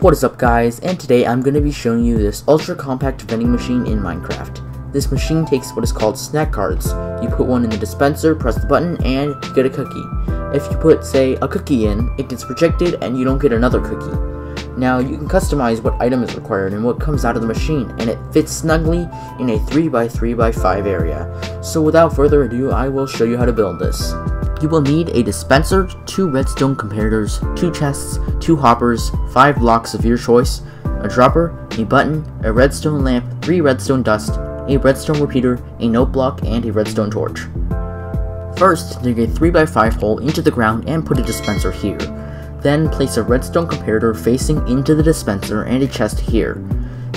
What is up guys, and today I'm going to be showing you this ultra compact vending machine in Minecraft. This machine takes what is called snack cards. You put one in the dispenser, press the button, and you get a cookie. If you put, say, a cookie in, it gets rejected and you don't get another cookie. Now, you can customize what item is required and what comes out of the machine, and it fits snugly in a 3x3x5 area. So without further ado, I will show you how to build this. You will need a dispenser, two redstone comparators, two chests, two hoppers, five blocks of your choice, a dropper, a button, a redstone lamp, three redstone dust, a redstone repeater, a note block, and a redstone torch. First, dig a 3x5 hole into the ground and put a dispenser here. Then place a redstone comparator facing into the dispenser and a chest here.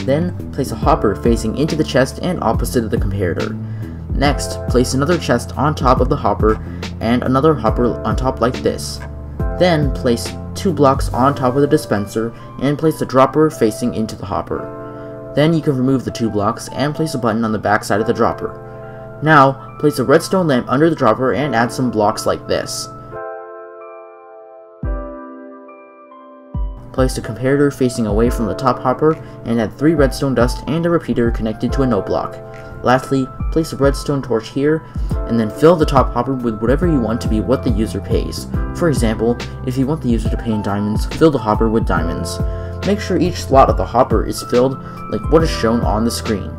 Then place a hopper facing into the chest and opposite of the comparator. Next, place another chest on top of the hopper and another hopper on top like this. Then place two blocks on top of the dispenser and place the dropper facing into the hopper. Then you can remove the two blocks and place a button on the back side of the dropper. Now, place a redstone lamp under the dropper and add some blocks like this. Place the comparator facing away from the top hopper and add 3 redstone dust and a repeater connected to a note block. Lastly, place a redstone torch here, and then fill the top hopper with whatever you want to be what the user pays. For example, if you want the user to pay in diamonds, fill the hopper with diamonds. Make sure each slot of the hopper is filled like what is shown on the screen.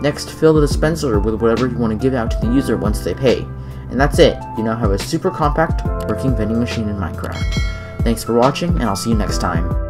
Next, fill the dispenser with whatever you want to give out to the user once they pay. And that's it, you now have a super compact working vending machine in Minecraft. Thanks for watching, and I'll see you next time.